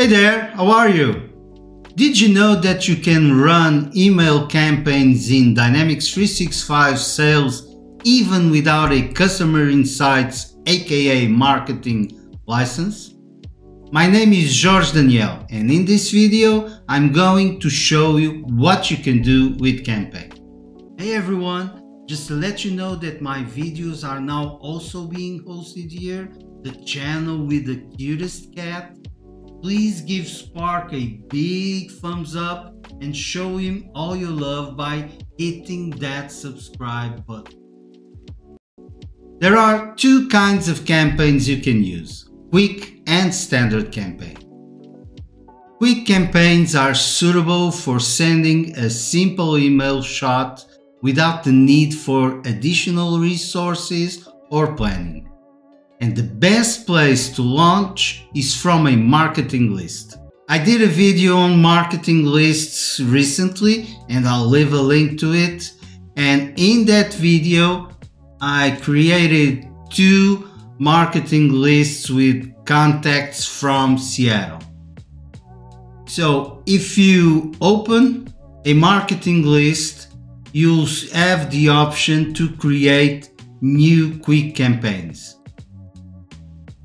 Hey there, how are you? Did you know that you can run email campaigns in Dynamics 365 Sales even without a Customer Insights aka marketing license? My name is Jorge Daniel and in this video I'm going to show you what you can do with Campaign. Hey everyone, just to let you know that my videos are now also being hosted here, the channel with the cutest cat please give Spark a big thumbs up and show him all your love by hitting that subscribe button. There are two kinds of campaigns you can use, quick and standard campaign. Quick campaigns are suitable for sending a simple email shot without the need for additional resources or planning and the best place to launch is from a marketing list. I did a video on marketing lists recently and I'll leave a link to it and in that video I created two marketing lists with contacts from Seattle. So if you open a marketing list, you'll have the option to create new quick campaigns.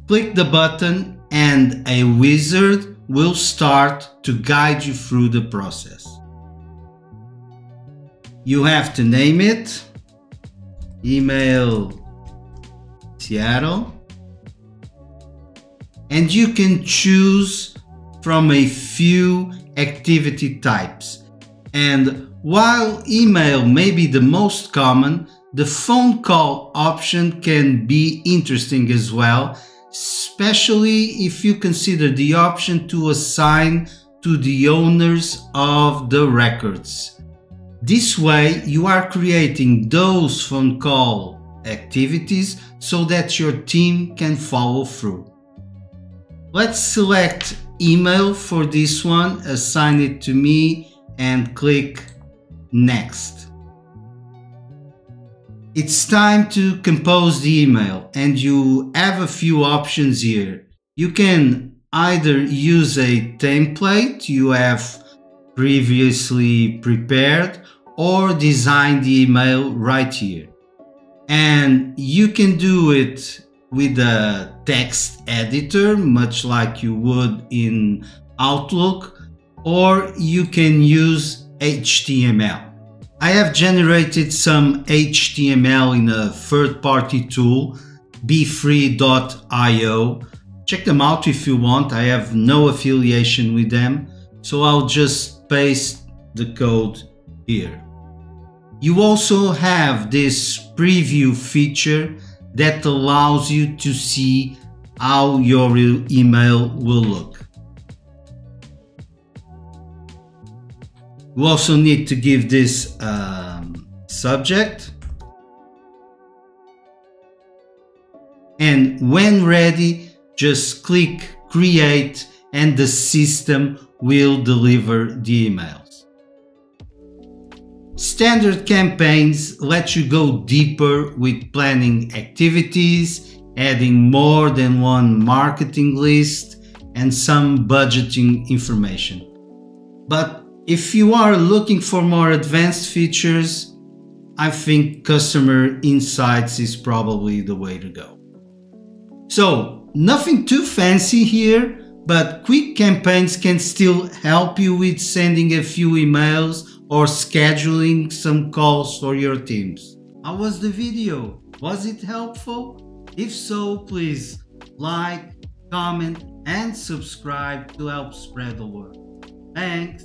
Click the button and a wizard will start to guide you through the process. You have to name it, email Seattle, and you can choose from a few activity types. And while email may be the most common, the phone call option can be interesting as well especially if you consider the option to assign to the owners of the records. This way you are creating those phone call activities so that your team can follow through. Let's select email for this one, assign it to me and click next. It's time to compose the email and you have a few options here. You can either use a template you have previously prepared or design the email right here. And you can do it with a text editor, much like you would in Outlook, or you can use HTML. I have generated some HTML in a third-party tool, beefree.io. Check them out if you want, I have no affiliation with them, so I'll just paste the code here. You also have this preview feature that allows you to see how your email will look. We also need to give this um, subject. And when ready, just click create and the system will deliver the emails. Standard campaigns let you go deeper with planning activities, adding more than one marketing list and some budgeting information. But if you are looking for more advanced features, I think Customer Insights is probably the way to go. So, nothing too fancy here, but quick campaigns can still help you with sending a few emails or scheduling some calls for your teams. How was the video? Was it helpful? If so, please like, comment, and subscribe to help spread the word. Thanks!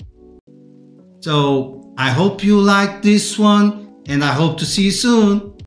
So I hope you like this one and I hope to see you soon.